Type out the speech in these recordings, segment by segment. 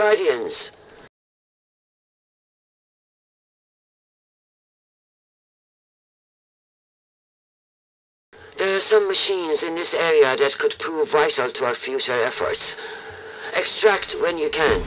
Guardians. There are some machines in this area that could prove vital to our future efforts. Extract when you can.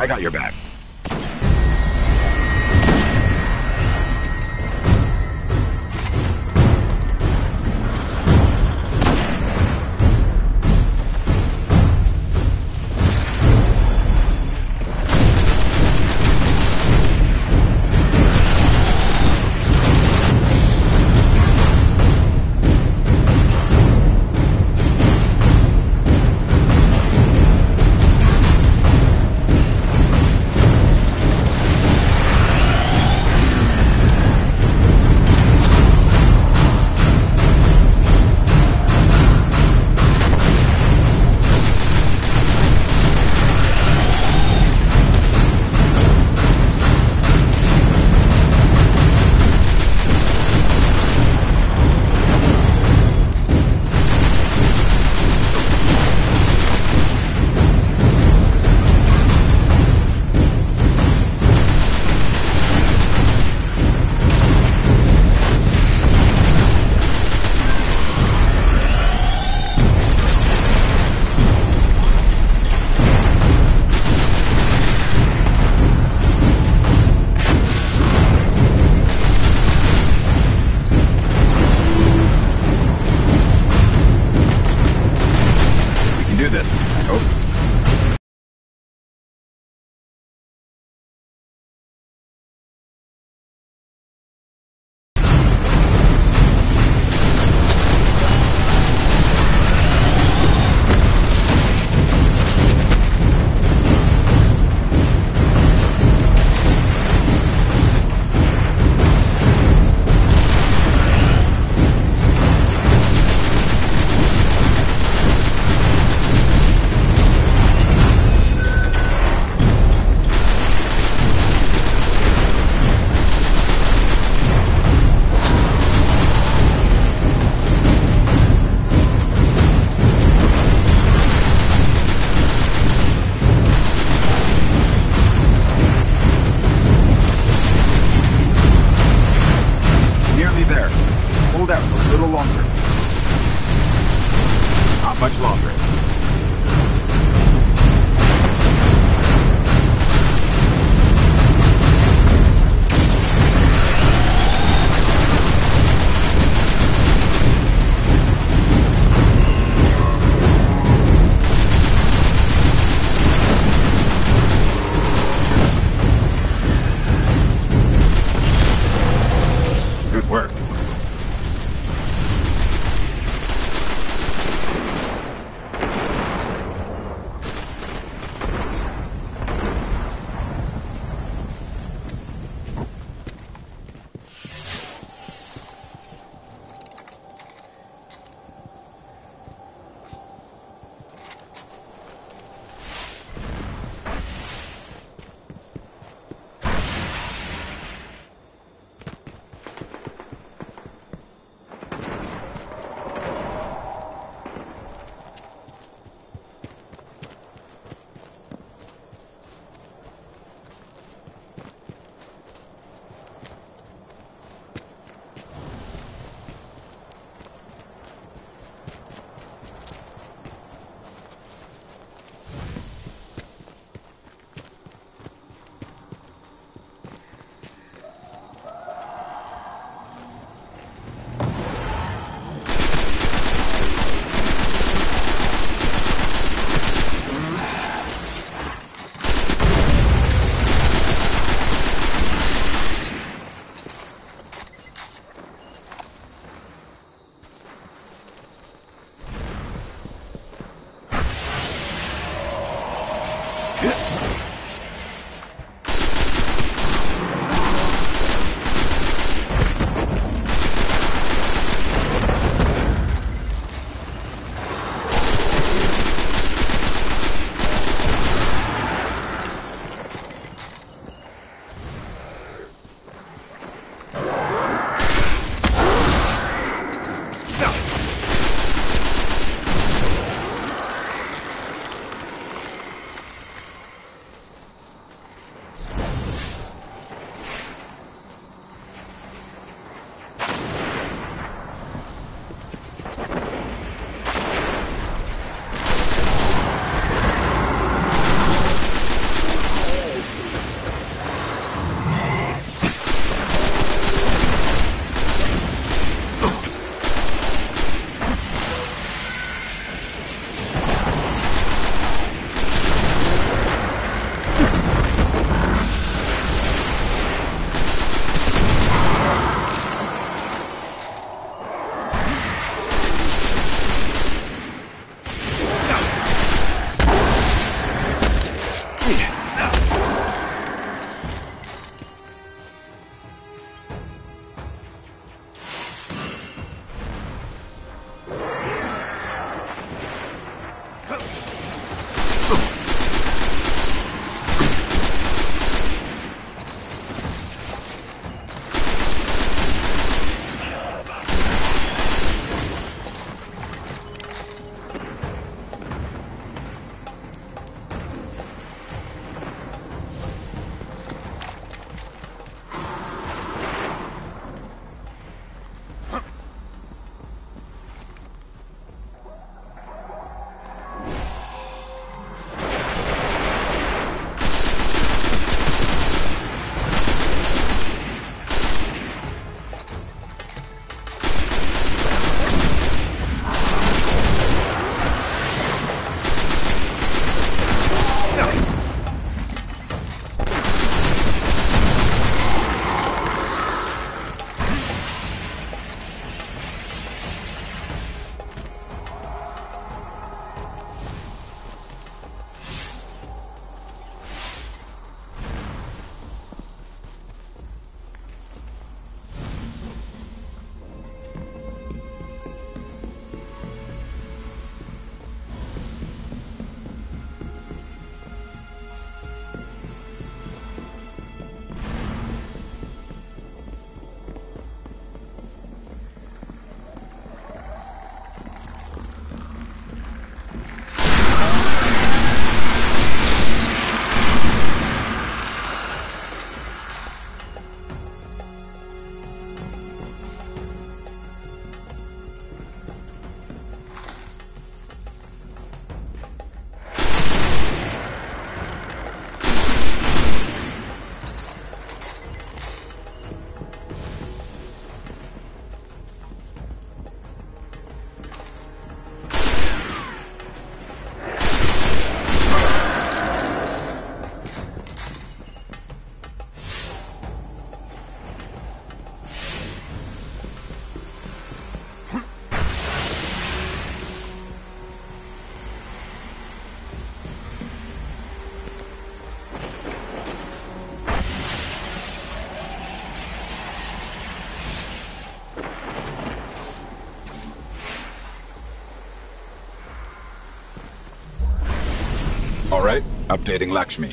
I got your back. Updating Lakshmi.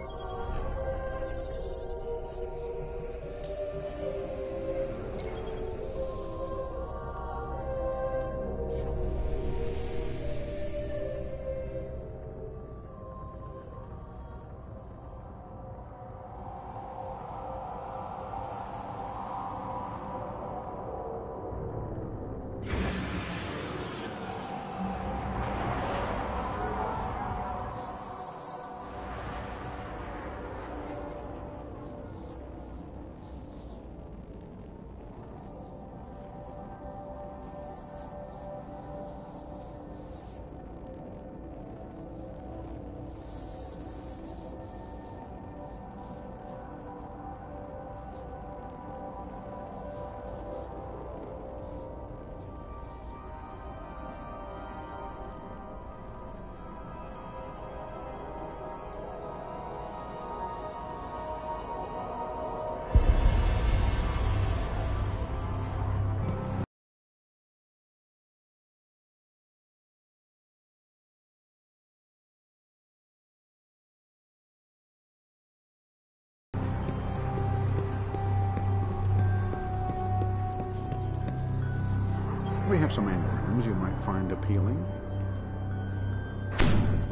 some engrams you might find appealing.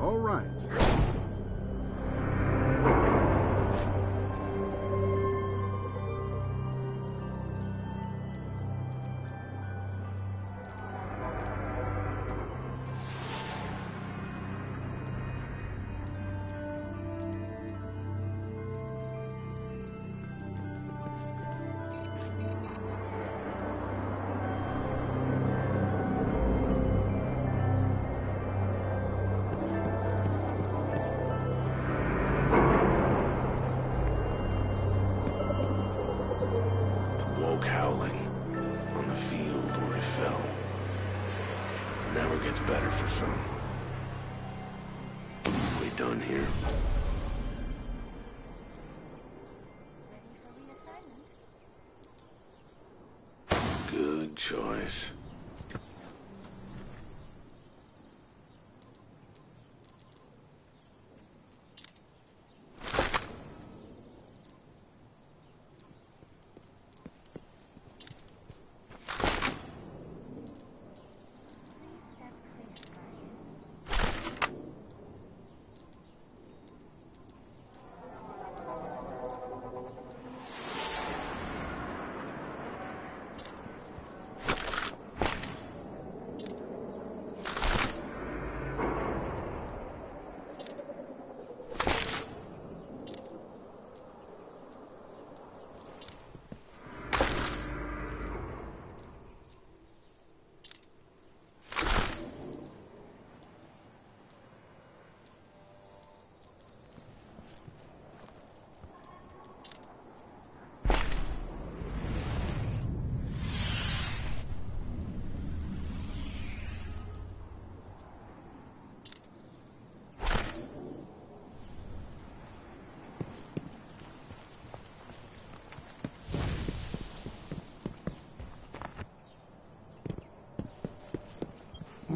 All right.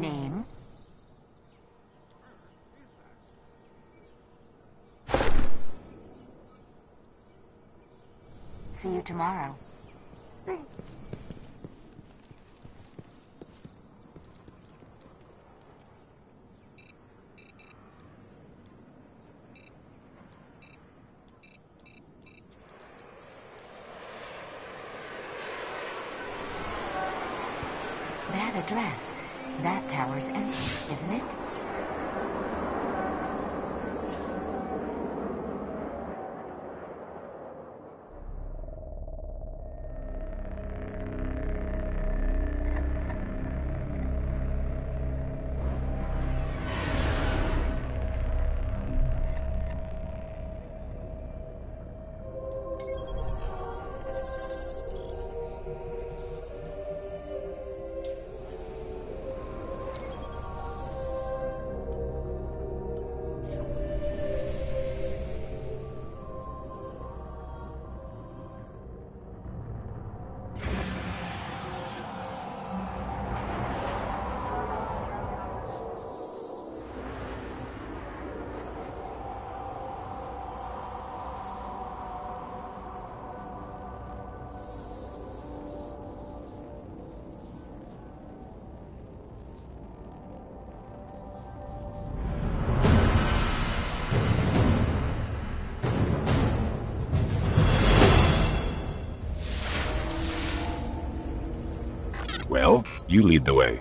Name? See you tomorrow. You lead the way.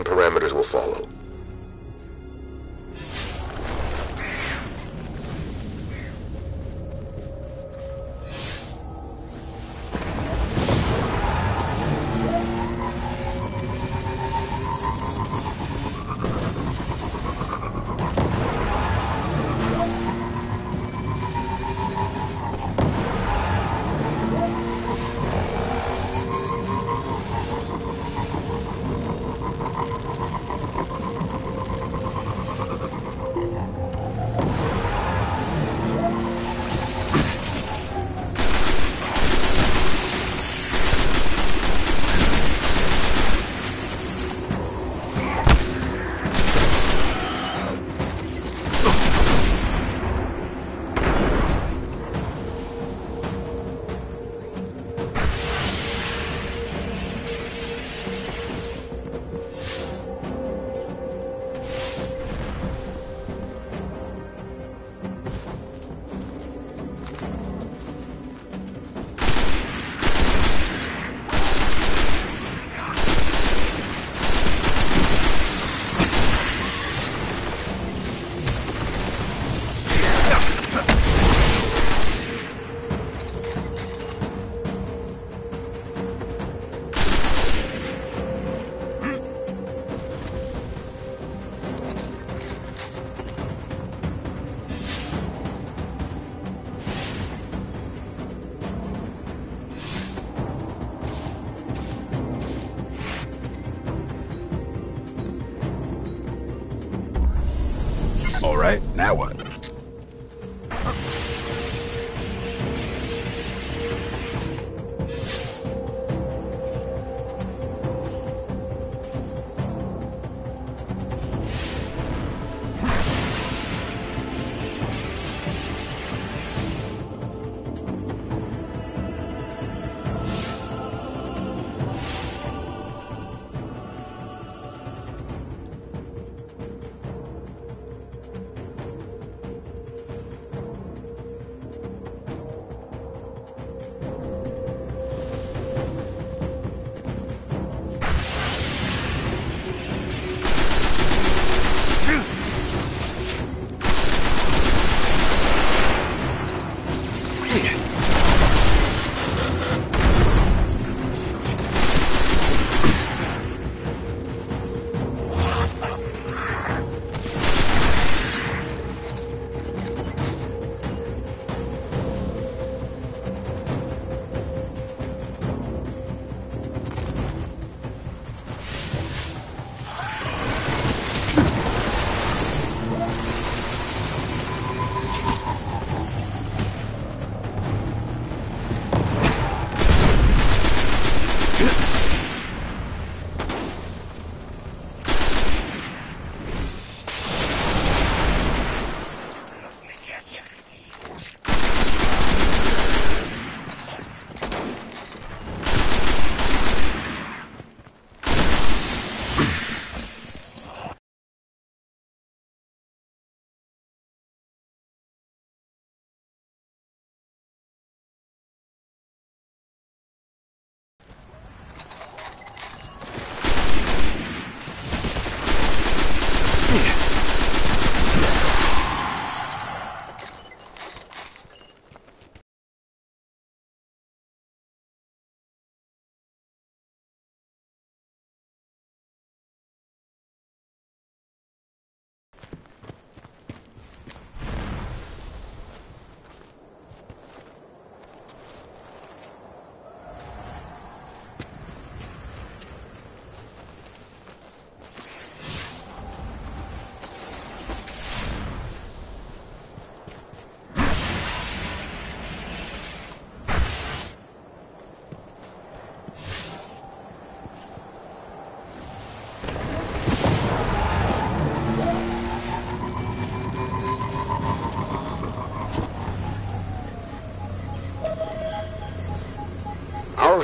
Parameters will follow. All right,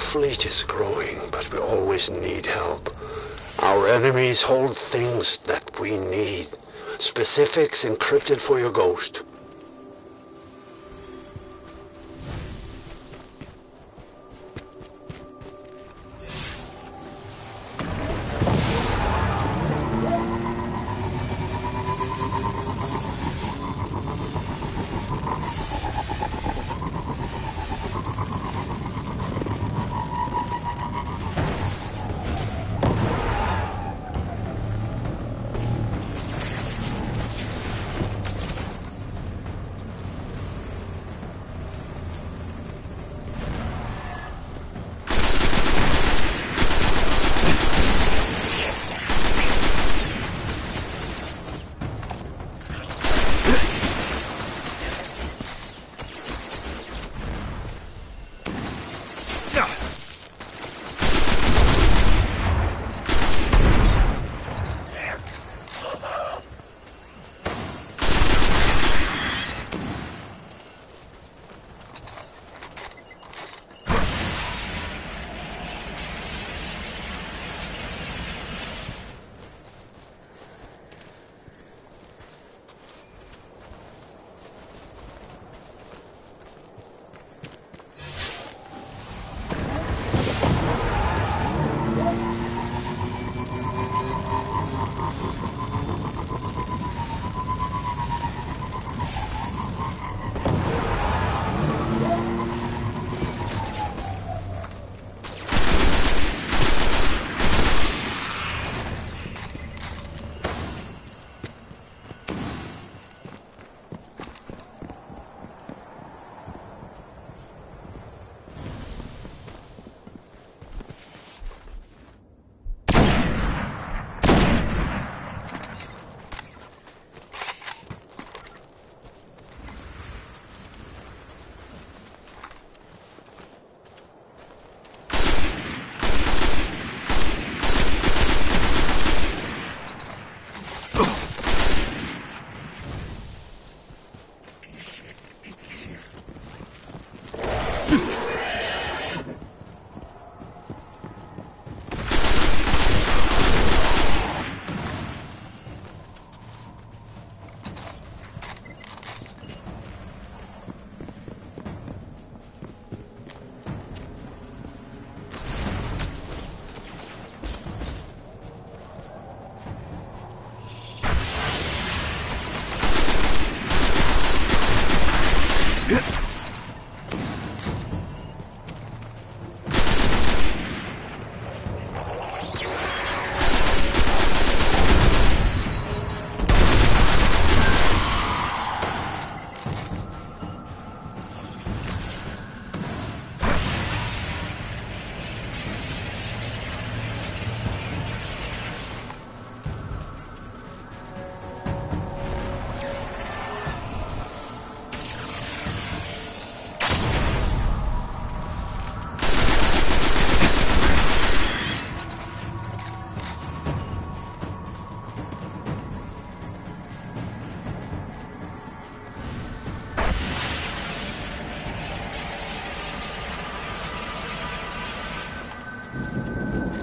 fleet is growing, but we always need help. Our enemies hold things that we need. Specifics encrypted for your ghost.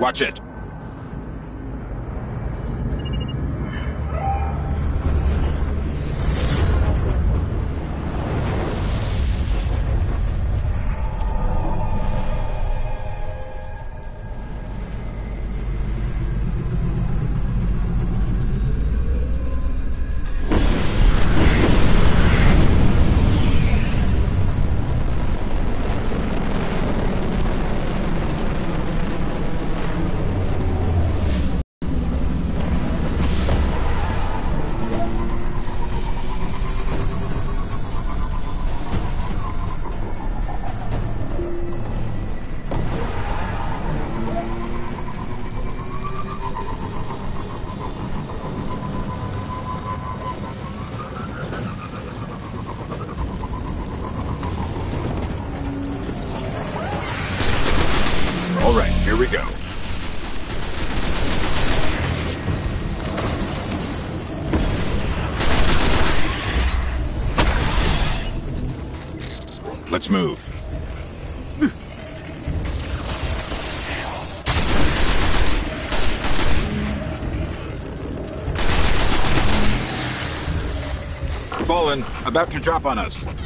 Watch it. Let's move. Fallen, about to drop on us.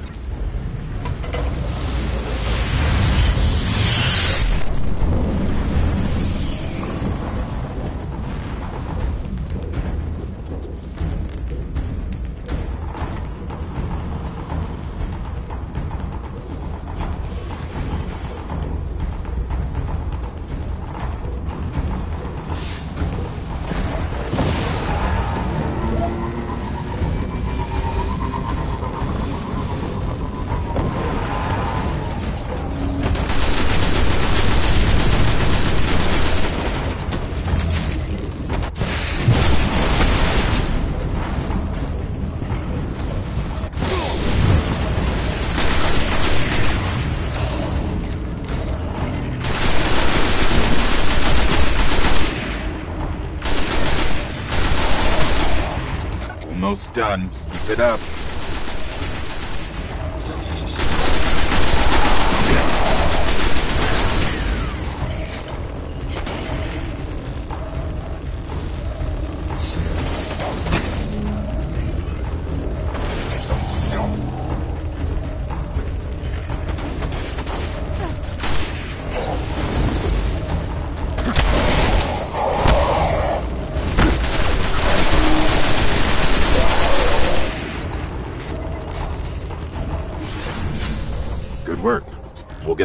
Done. Keep it up.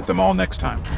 Get them all next time.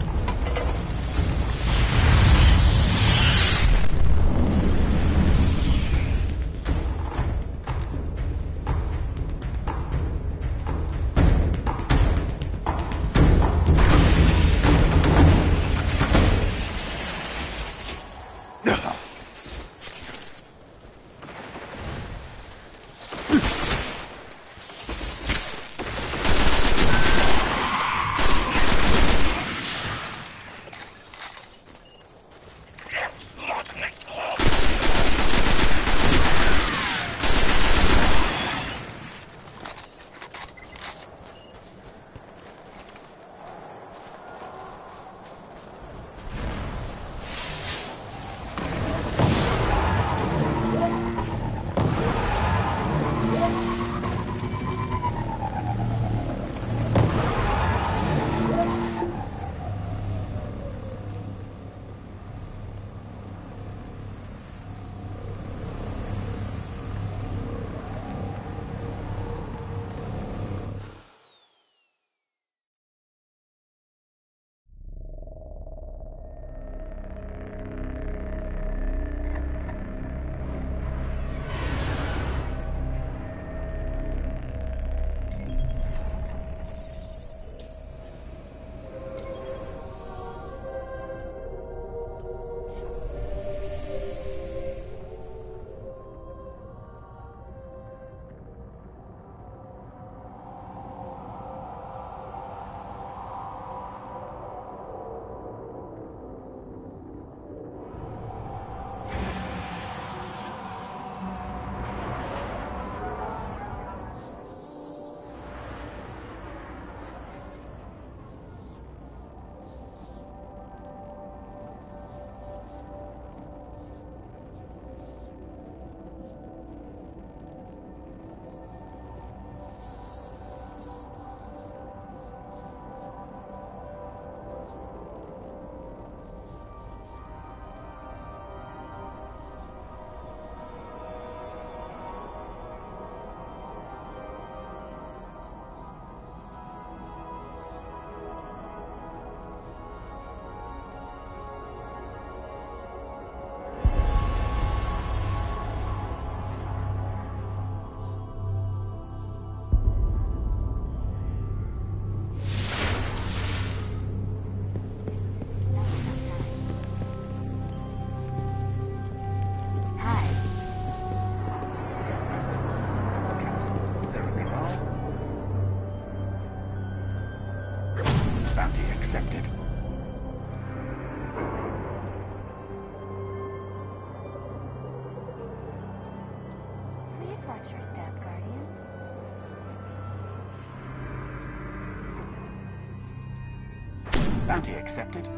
Accepted?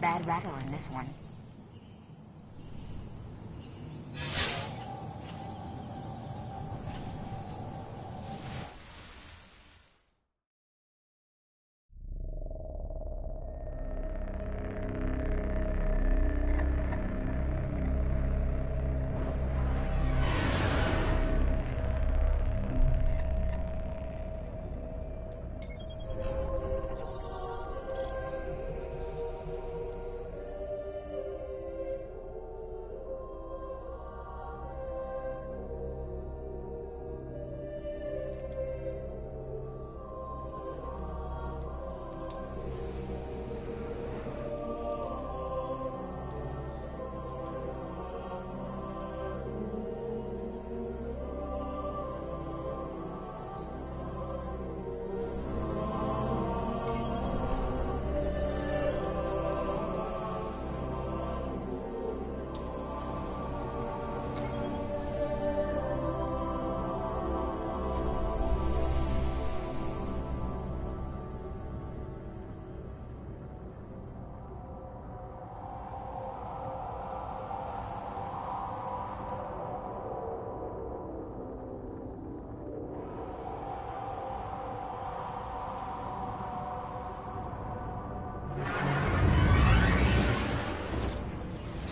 Bad rattle in this one.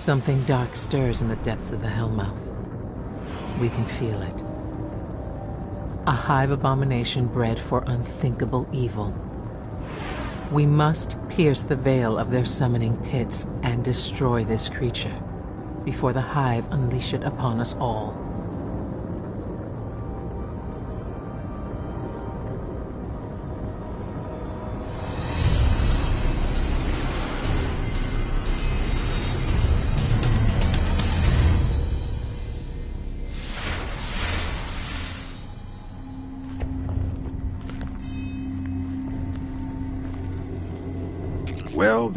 Something dark stirs in the depths of the Hellmouth. We can feel it. A hive abomination bred for unthinkable evil. We must pierce the veil of their summoning pits and destroy this creature before the hive unleash it upon us all.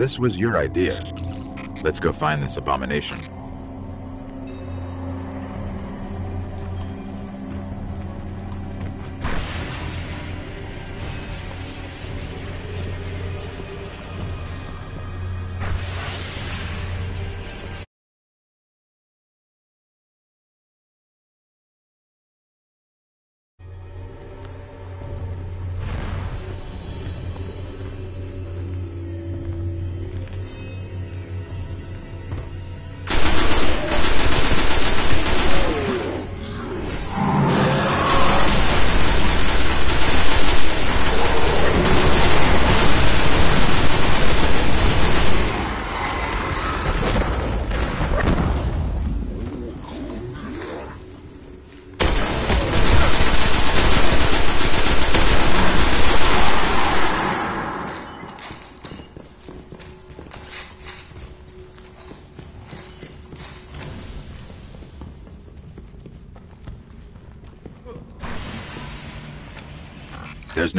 This was your idea. Let's go find this abomination.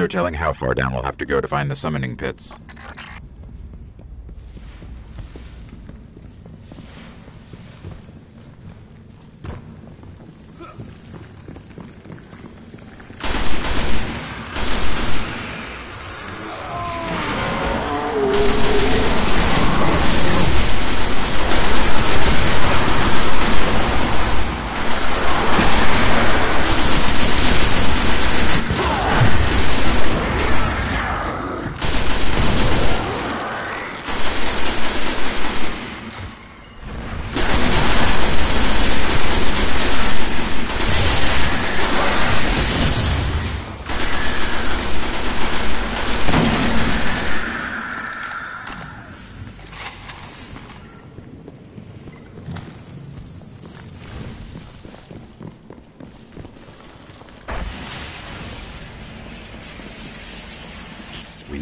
No telling how far down we'll have to go to find the summoning pits.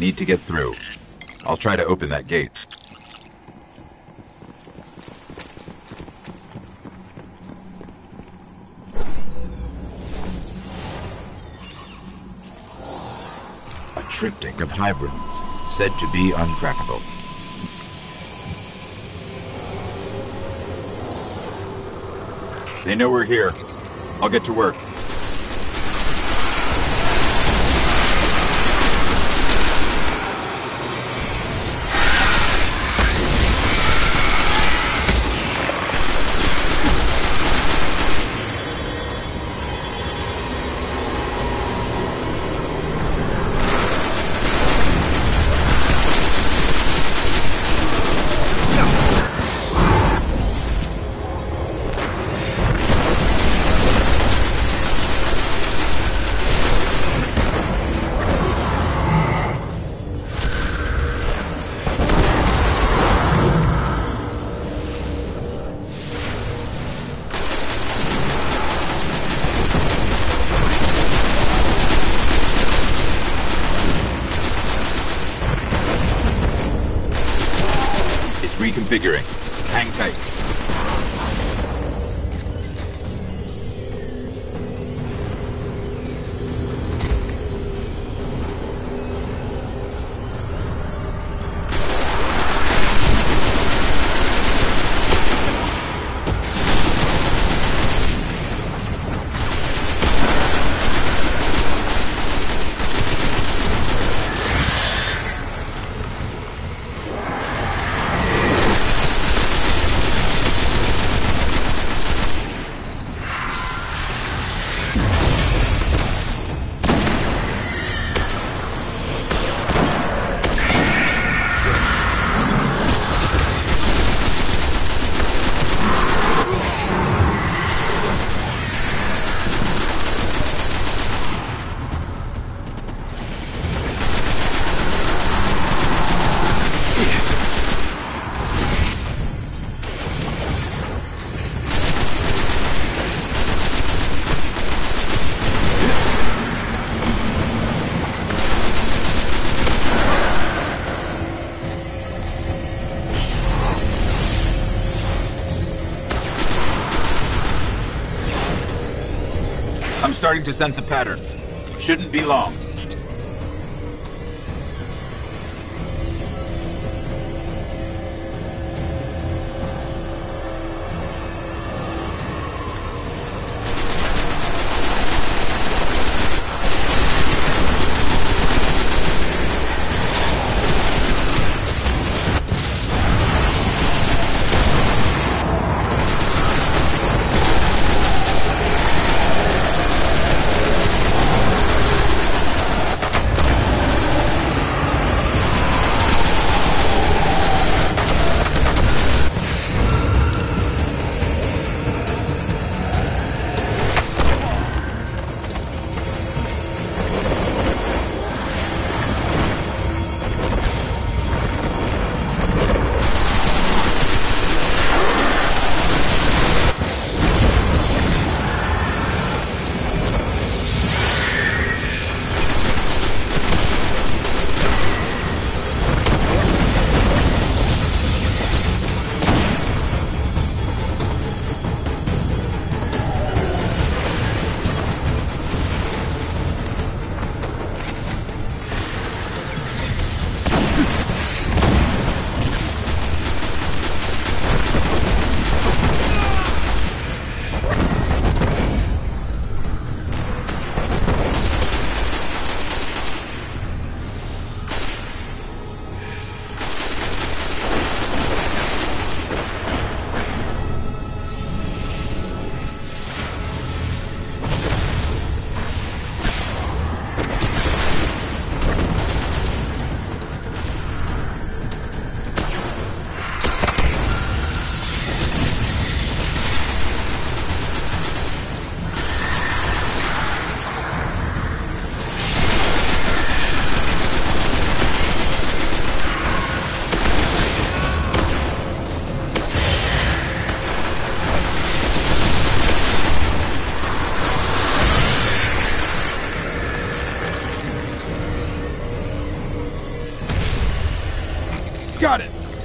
need to get through. I'll try to open that gate. A triptych of hybrids, said to be uncrackable. They know we're here. I'll get to work. Sense a pattern. Shouldn't be long.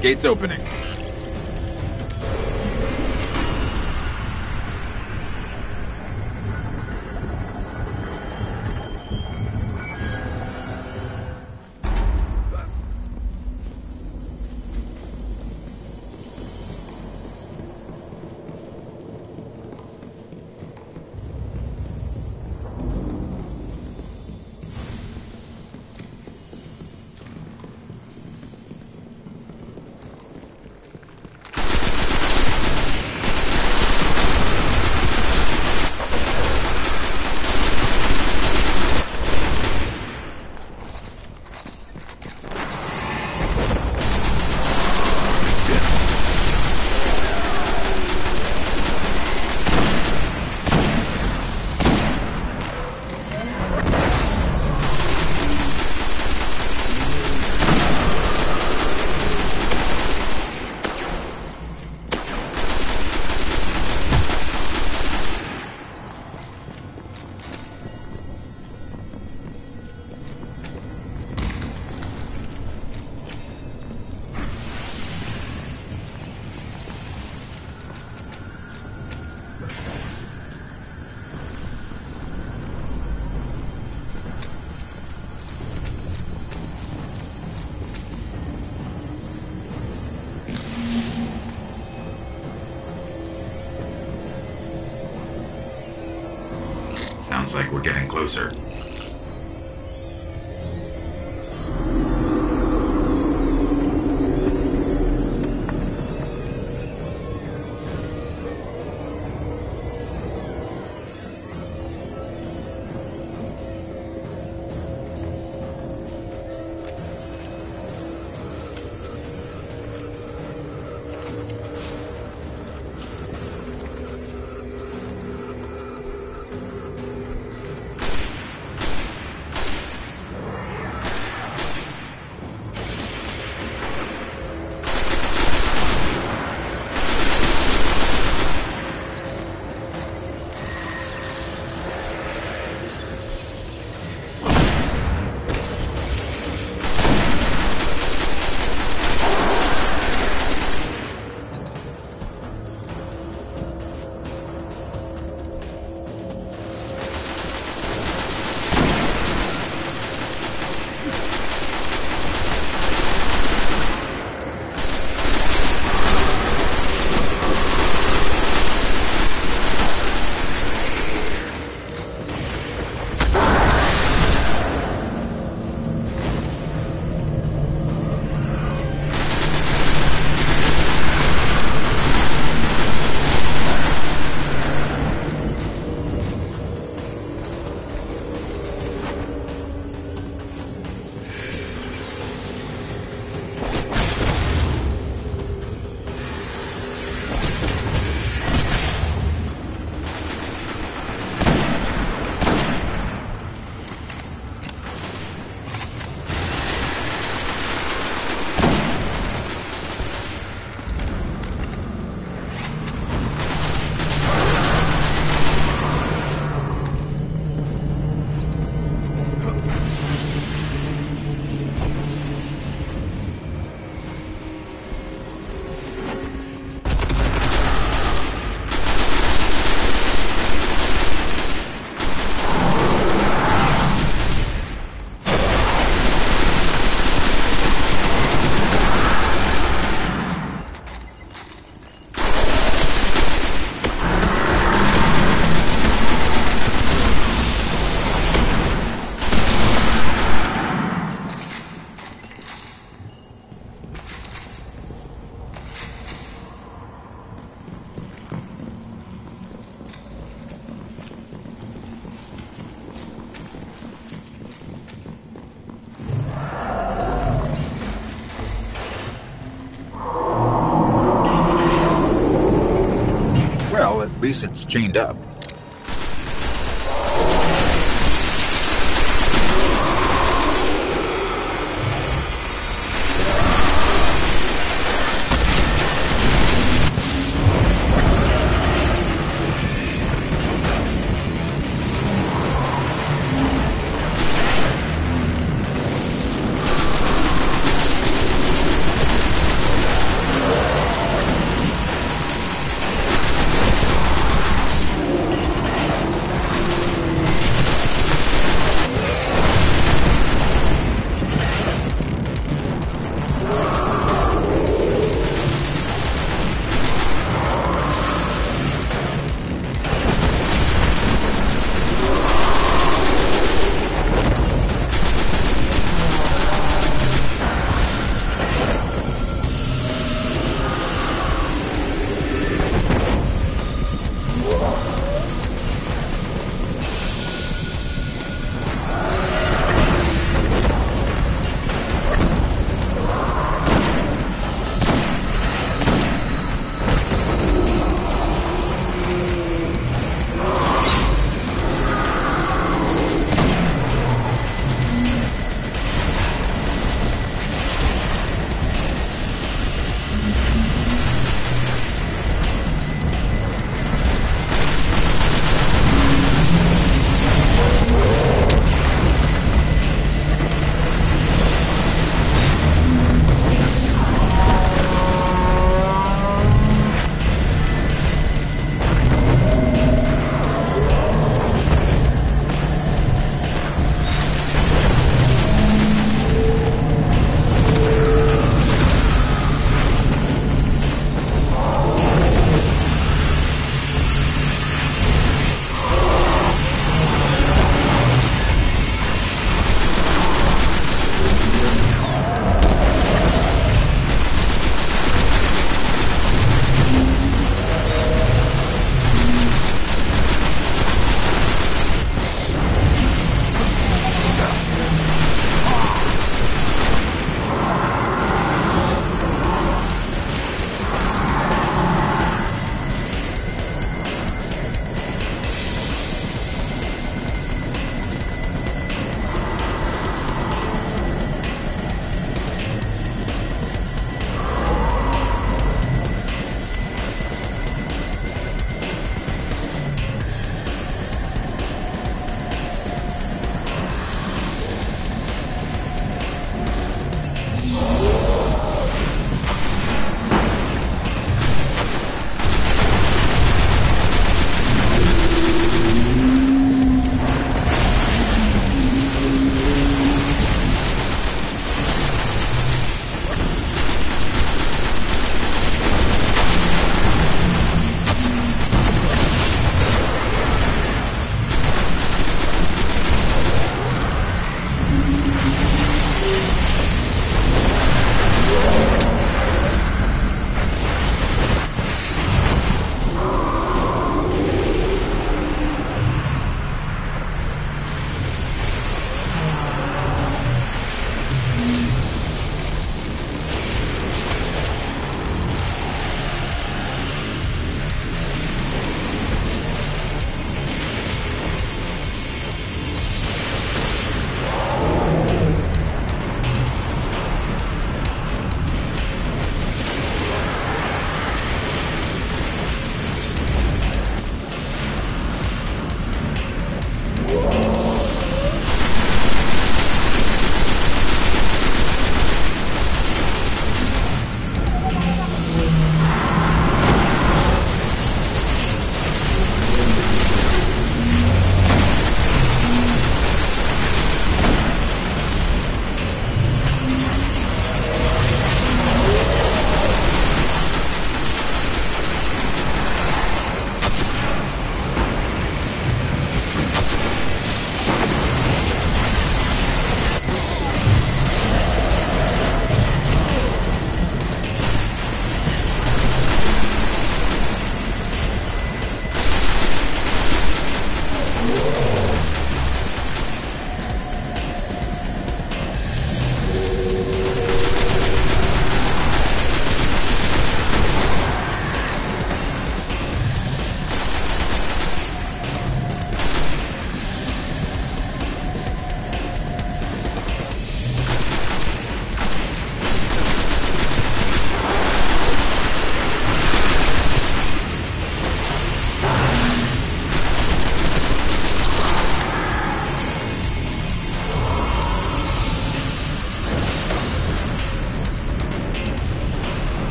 Gate's opening. It's chained up.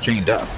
Chained up.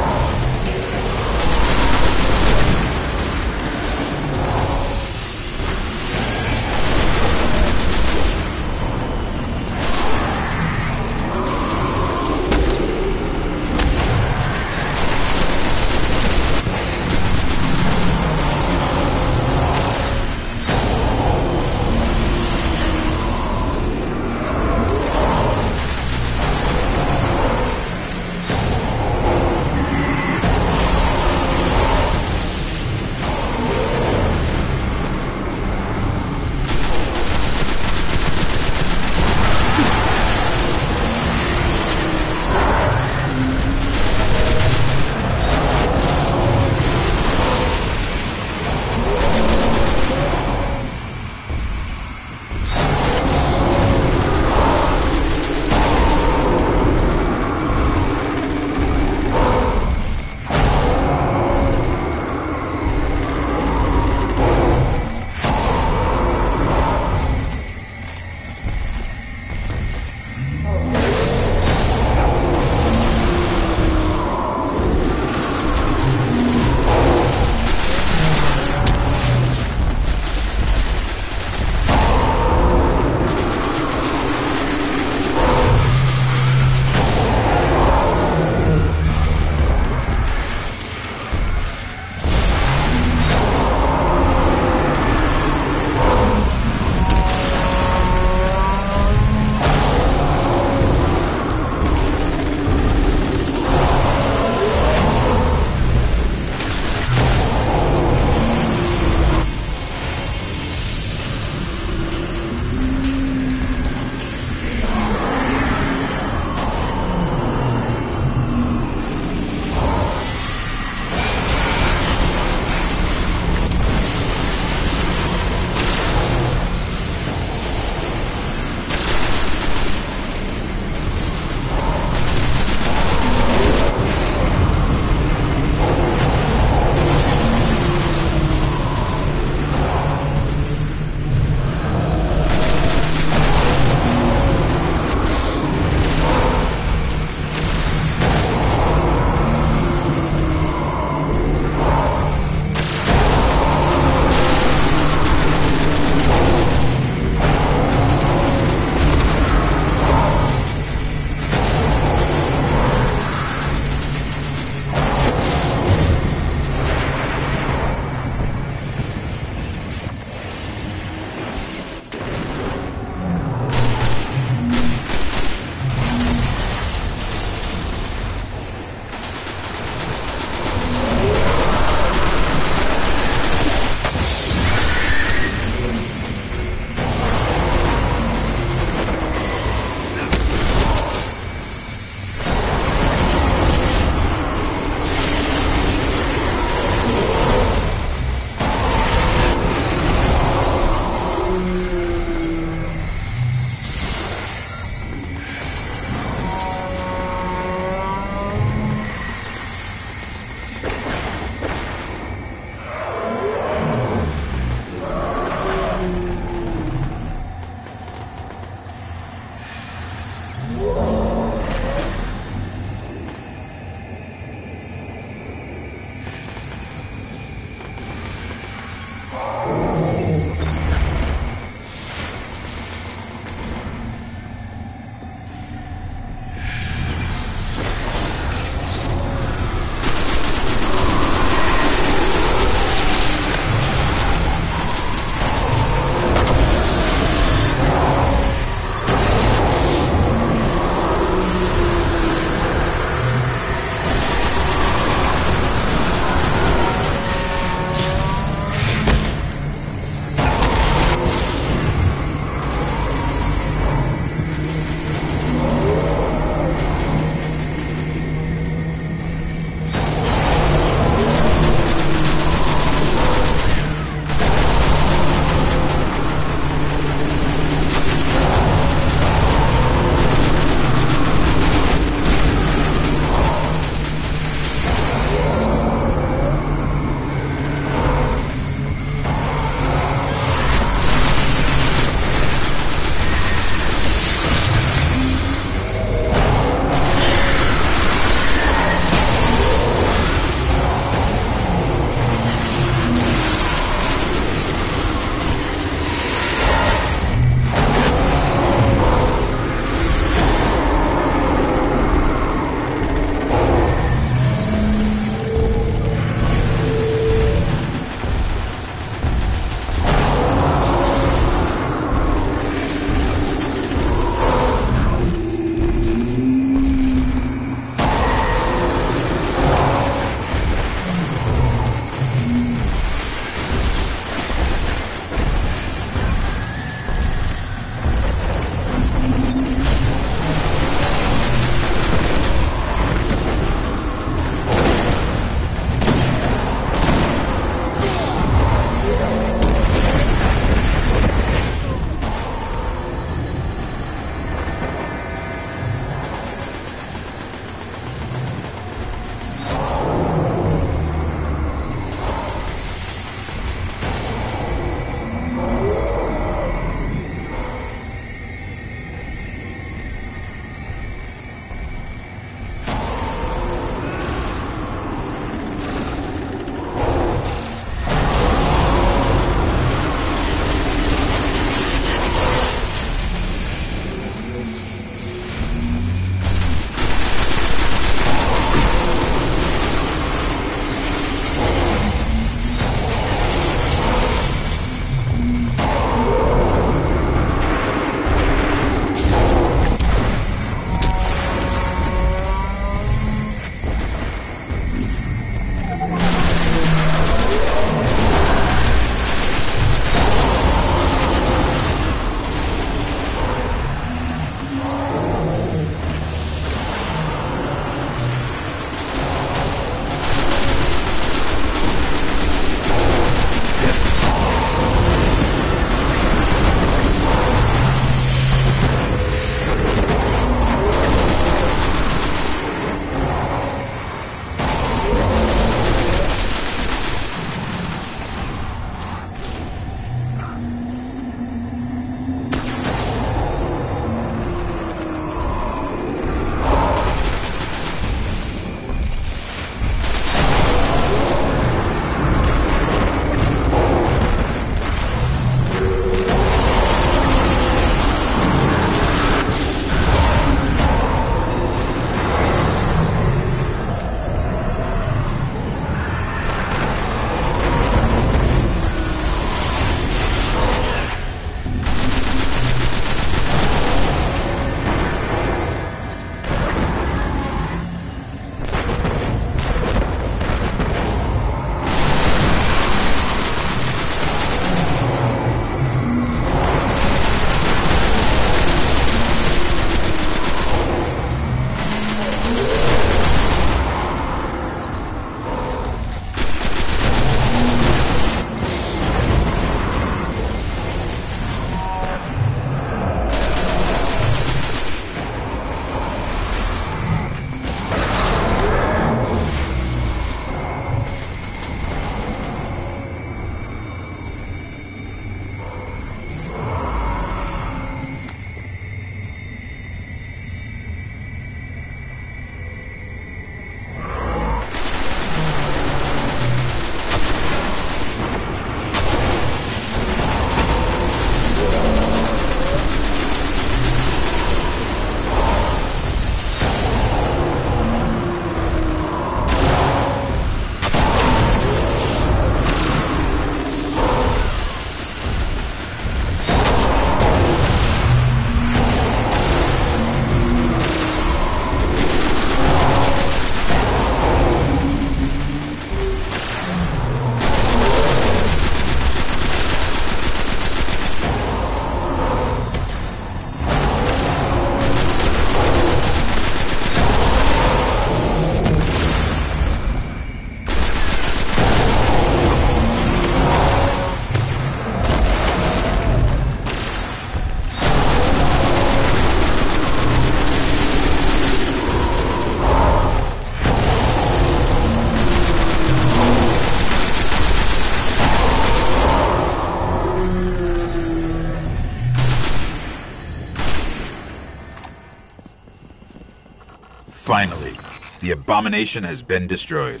Abomination has been destroyed.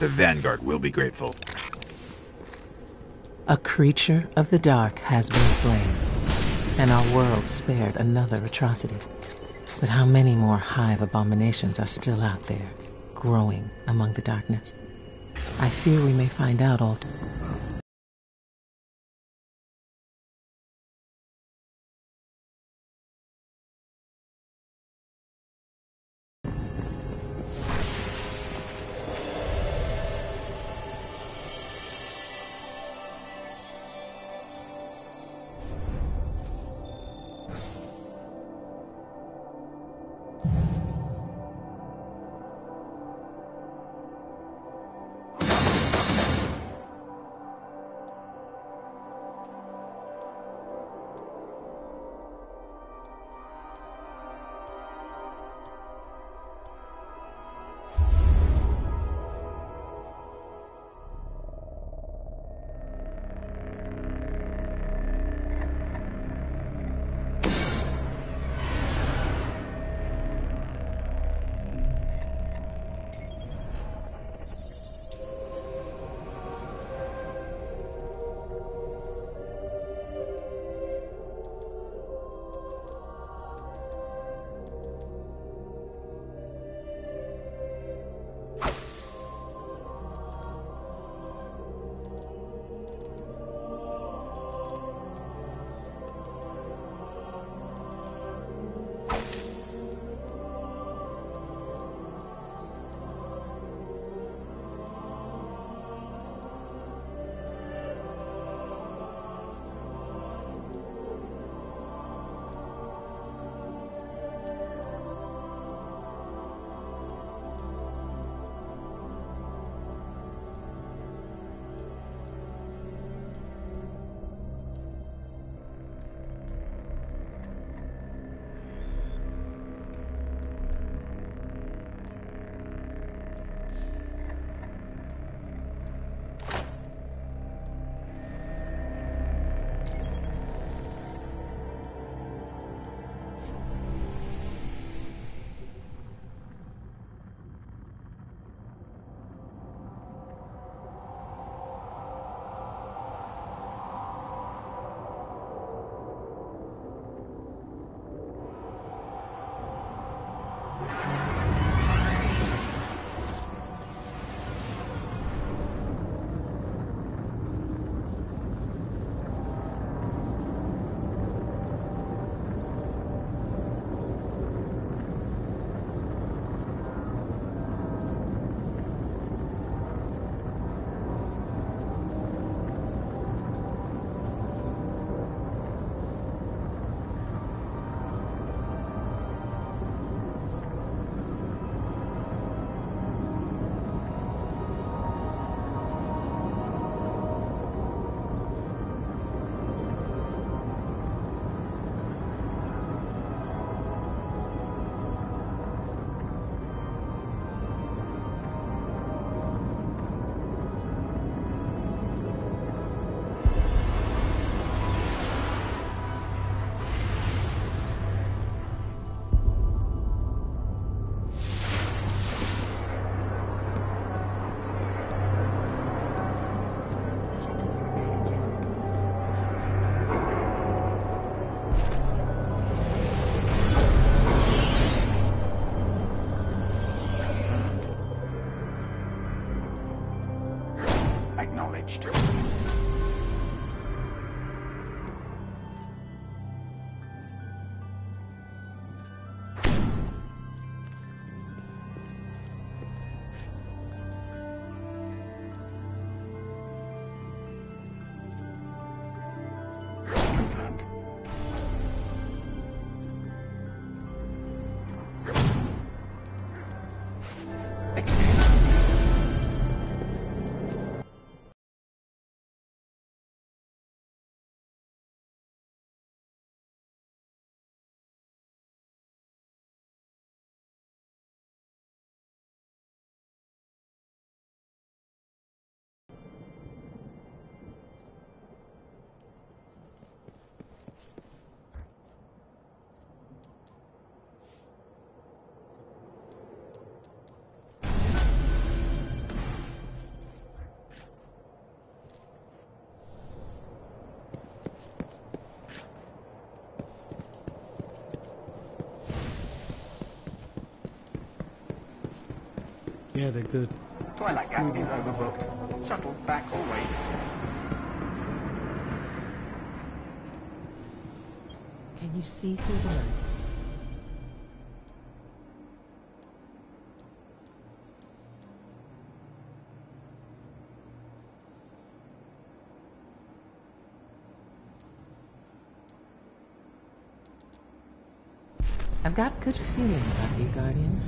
The Vanguard will be grateful. A creature of the dark has been slain, and our world spared another atrocity. But how many more hive abominations are still out there, growing among the darkness? I fear we may find out all. Acknowledged. Confirmed. Yeah, they're good. Twilight Gap is overbooked. Shuttle back or wait. Can you see through the night? I've got good feeling about you, Guardian.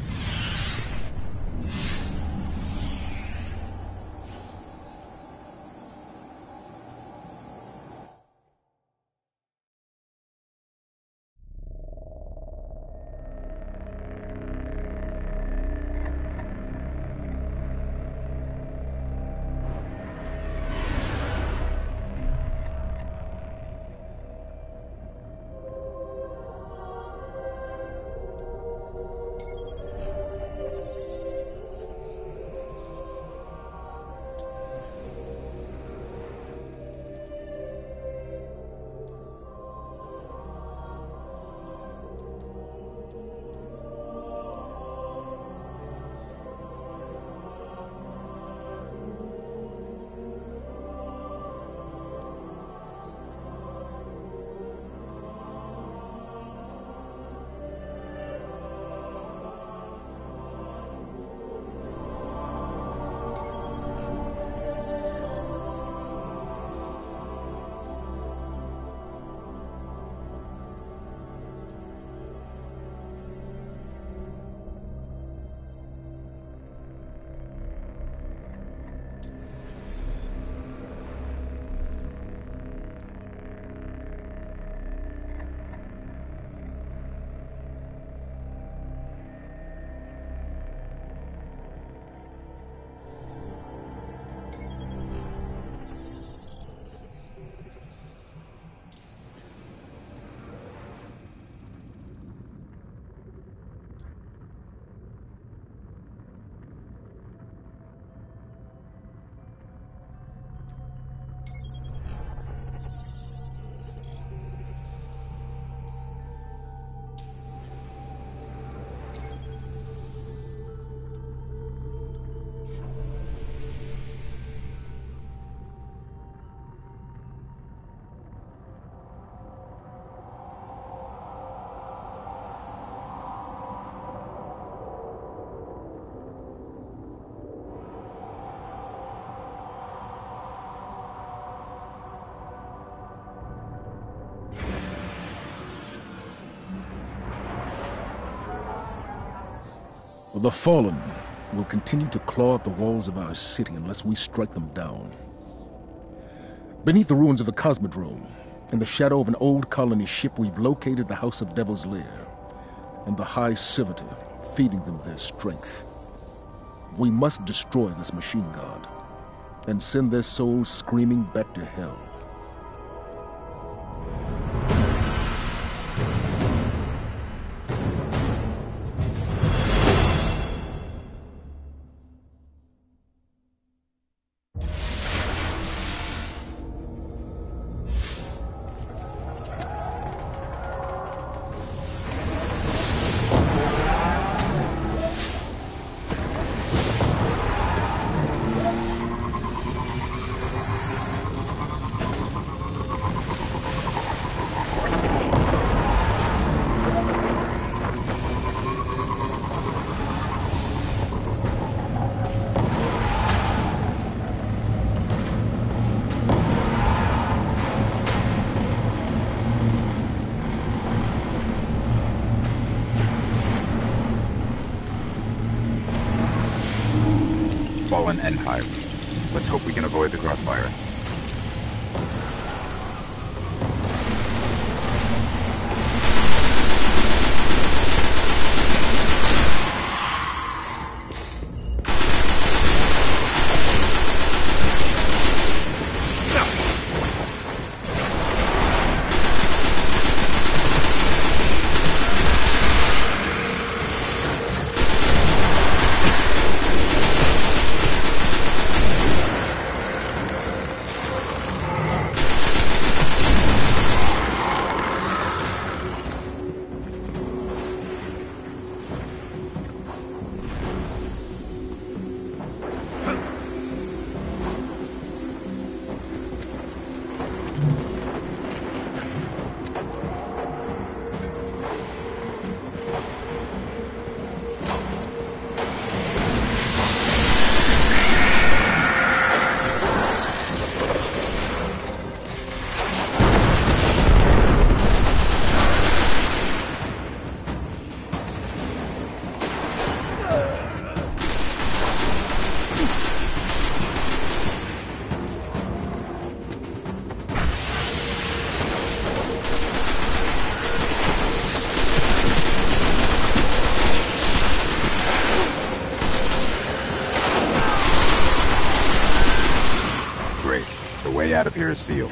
The Fallen will continue to claw at the walls of our city unless we strike them down. Beneath the ruins of the Cosmodrome, in the shadow of an old colony ship, we've located the House of Devil's Lair and the High Servitor, feeding them their strength. We must destroy this machine god and send their souls screaming back to hell. Here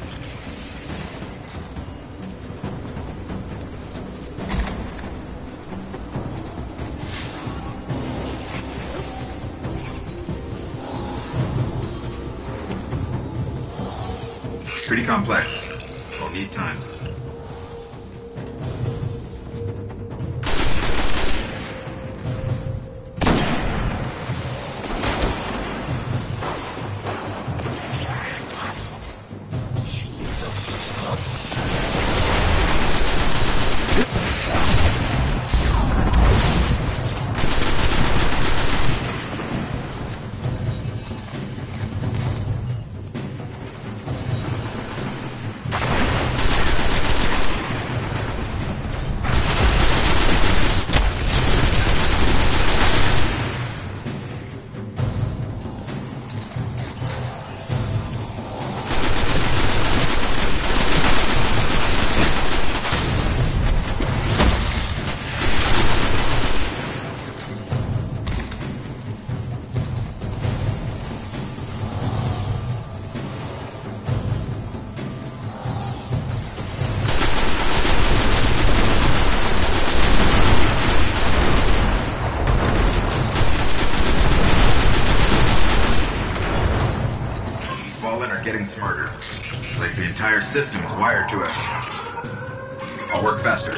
wired to it. I'll work faster.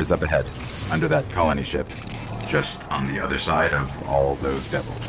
Is up ahead, under that colony ship. Just on the other side of all those devils.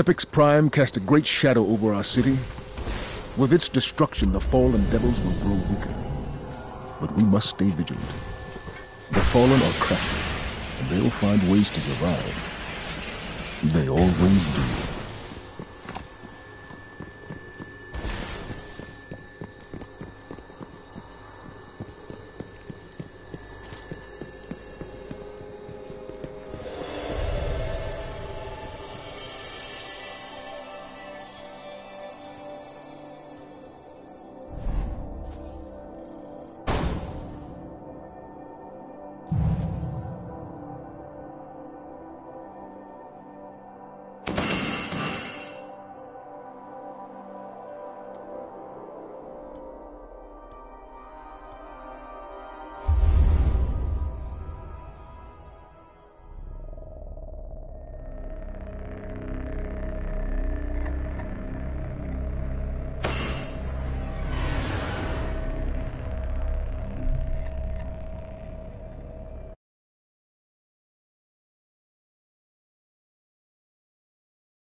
Sepiks Prime cast a great shadow over our city. With its destruction, the fallen devils will grow weaker. But we must stay vigilant. The fallen are crafty, and they'll find ways to survive. They always do.